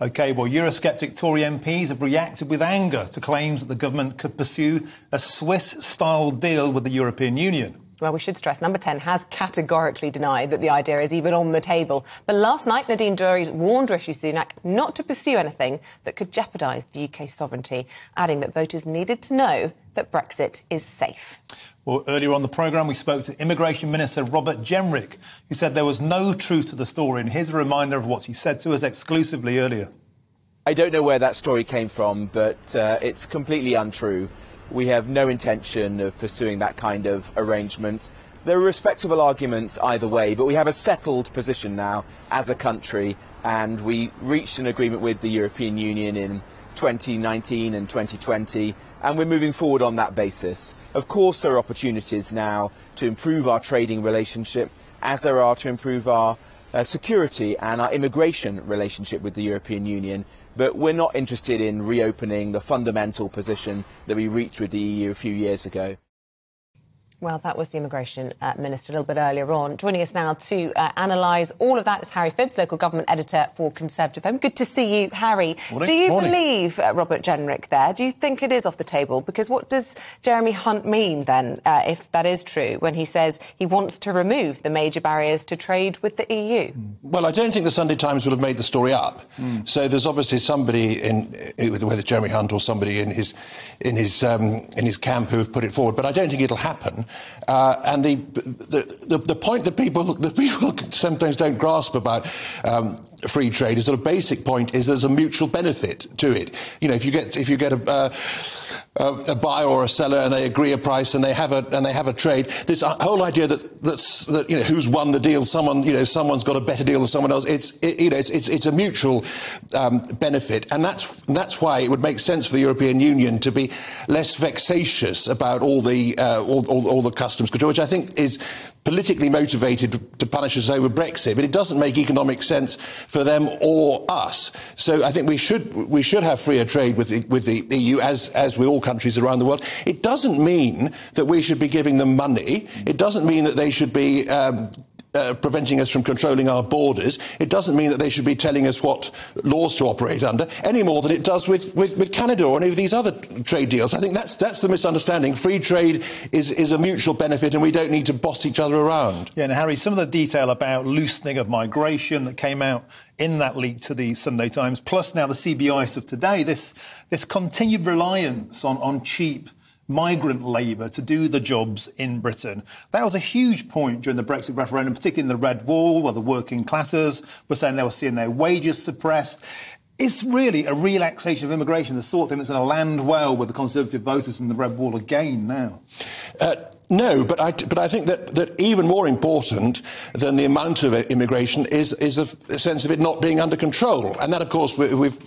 OK, well, Eurosceptic Tory MPs have reacted with anger to claims that the government could pursue a Swiss style deal with the European Union. Well, we should stress Number 10 has categorically denied that the idea is even on the table. But last night, Nadine Dorries warned Rishi Sunak not to pursue anything that could jeopardise the UK's sovereignty, adding that voters needed to know that Brexit is safe. Well, earlier on the programme, we spoke to Immigration Minister Robert Jenrick, who said there was no truth to the story. And here's a reminder of what he said to us exclusively earlier. I don't know where that story came from, but uh, it's completely untrue. We have no intention of pursuing that kind of arrangement. There are respectable arguments either way, but we have a settled position now as a country, and we reached an agreement with the European Union in 2019 and 2020, and we're moving forward on that basis. Of course, there are opportunities now to improve our trading relationship, as there are to improve our uh, security and our immigration relationship with the European Union but we're not interested in reopening the fundamental position that we reached with the EU a few years ago. Well, that was the Immigration uh, Minister a little bit earlier on. Joining us now to uh, analyse all of that is Harry Phibbs, local government editor for Conservative Home. Good to see you, Harry. Morning. Do you Morning. believe uh, Robert Jenrick there? Do you think it is off the table? Because what does Jeremy Hunt mean then, uh, if that is true, when he says he wants to remove the major barriers to trade with the EU? Well, I don't think the Sunday Times would have made the story up. Mm. So there's obviously somebody in, whether Jeremy Hunt or somebody in his in his um, in his camp who have put it forward. But I don't think it'll happen. Uh, and the, the, the the point that people that people sometimes don't grasp about um, free trade is that a basic point is there's a mutual benefit to it. You know, if you get if you get a uh, a, a buyer or a seller and they agree a price and they have a and they have a trade. This whole idea that that's that you know who's won the deal, someone you know someone's got a better deal than someone else. It's it, you know it's it's, it's a mutual um, benefit, and that's that's why it would make sense for the European Union to be less vexatious about all the uh, all, all, all the customs control, which I think is politically motivated to punish us over Brexit, but it doesn't make economic sense for them or us. So I think we should we should have freer trade with the, with the EU as as with all countries around the world. It doesn't mean that we should be giving them money. It doesn't mean that they should be um, uh, preventing us from controlling our borders. It doesn't mean that they should be telling us what laws to operate under any more than it does with, with, with Canada or any of these other trade deals. I think that's, that's the misunderstanding. Free trade is, is a mutual benefit and we don't need to boss each other around. Yeah, and Harry, some of the detail about loosening of migration that came out in that leak to the Sunday Times, plus now the CBIS of today, this, this continued reliance on, on cheap migrant labour to do the jobs in Britain. That was a huge point during the Brexit referendum, particularly in the Red Wall, where the working classes were saying they were seeing their wages suppressed. It's really a relaxation of immigration, the sort of thing that's going to land well with the Conservative voters in the Red Wall again now. Uh, no, but I, but I think that, that even more important than the amount of immigration is, is a, sense of it not being under control. And that, of course, we, we've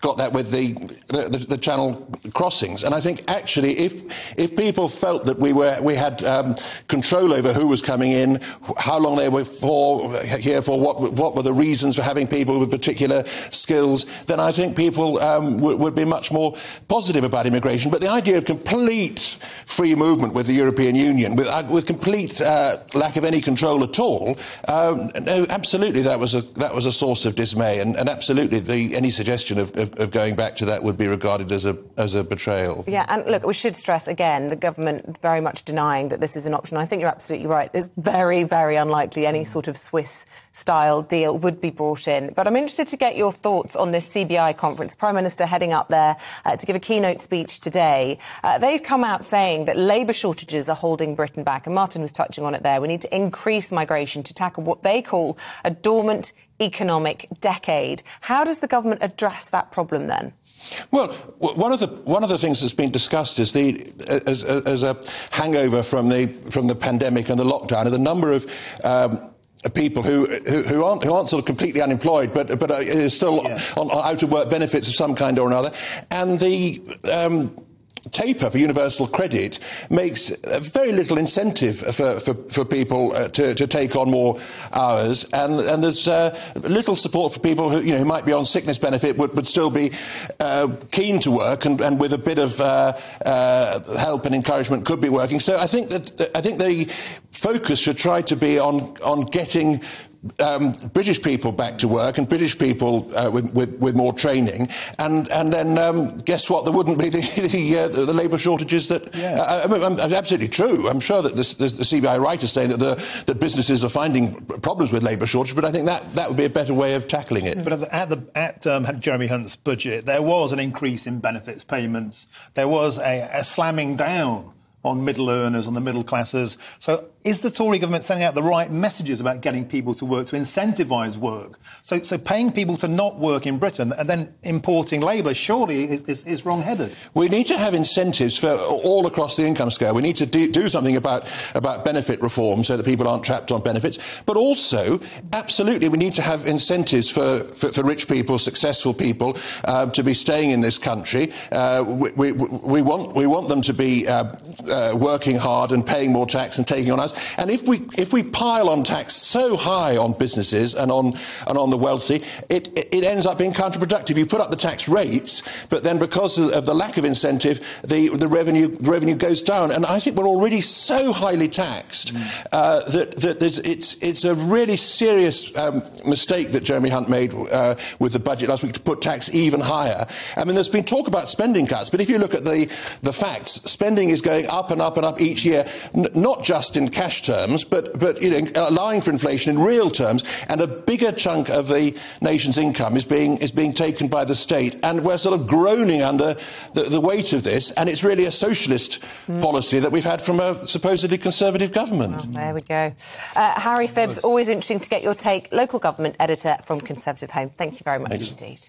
got that with the, the, the, channel crossings. And I think actually, if if people felt that we were we had um, control over who was coming in, how long they were for here for, what what were the reasons for having people with particular skills, then I think people um, would, would, be much more positive about immigration. But the idea of complete free movement with the European Union, with uh, with complete uh, lack of any control at all, um, no, absolutely that was a that was a source of dismay, and, and absolutely the, any suggestion of, of, of, going back to that would be regarded as a, as a betrayal. Yeah, and look, we should stress again the government very much denying that this is an option. I think you're absolutely right. It's very, very unlikely any sort of Swiss style deal would be brought in. But I'm interested to get your thoughts on this CBI conference. Prime Minister heading up there uh, to give a keynote speech today. Uh, they've come out saying that labour shortages are holding Britain back. And Martin was touching on it there. We need to increase migration to tackle what they call a dormant economic decade. How does the government address that problem then? Well, one of the one of the things that's been discussed is the as, as a hangover from the from the pandemic and the lockdown, and the number of um, people who, who, who aren't who aren't sort of completely unemployed, but but are still yeah. on, on, out of work benefits of some kind or another, and the um, taper for universal credit makes very little incentive for, for, for people uh, to, to take on more hours, and, and there's uh, little support for people who, you know, who might be on sickness benefit but would still be uh, keen to work and, and with a bit of uh, uh, help and encouragement could be working. So I think that I think the focus should try to be on on getting um, British people back to work and British people uh, with, with, with, more training, and and then um, guess what? There wouldn't be the the, uh, the labour shortages that. Yeah. Uh, I mean, I'm, I'm absolutely true. I'm sure that this, this, the CBI writer saying that the that businesses are finding problems with labour shortage, but I think that that would be a better way of tackling it. But at, the, at, the, at um, Jeremy Hunt's budget, there was an increase in benefits payments. There was a, a slamming down on middle earners, on the middle classes. So is the Tory government sending out the right messages about getting people to work, to incentivise work? So, so paying people to not work in Britain and then importing labour surely is, is, is wrong-headed. We need to have incentives for all across the income scale. We need to do, do something about, about benefit reform so that people aren't trapped on benefits. But also, absolutely, we need to have incentives for, for, for rich people, successful people, uh, to be staying in this country. Uh, we, we, we, want, we want them to be uh, uh, working hard and paying more tax and taking on us. And if we if we pile on tax so high on businesses and on and on the wealthy, it it ends up being counterproductive. You put up the tax rates, but then because of the lack of incentive, the the revenue the revenue goes down. And I think we're already so highly taxed mm. uh, that that it's it's a really serious um, mistake that Jeremy Hunt made uh, with the budget last week to put tax even higher. I mean, there's been talk about spending cuts, but if you look at the the facts, spending is going up and up and up each year, n- not just in cash terms, but, but you know, allowing for inflation in real terms, and a bigger chunk of the nation's income is being, is being taken by the state. And we're sort of groaning under the, the weight of this, and it's really a socialist mm. policy that we've had from a supposedly conservative government. Well, there we go. Uh, Harry Phibbs, always interesting to get your take, local government editor from Conservative Home. Thank you very much Thanks. indeed.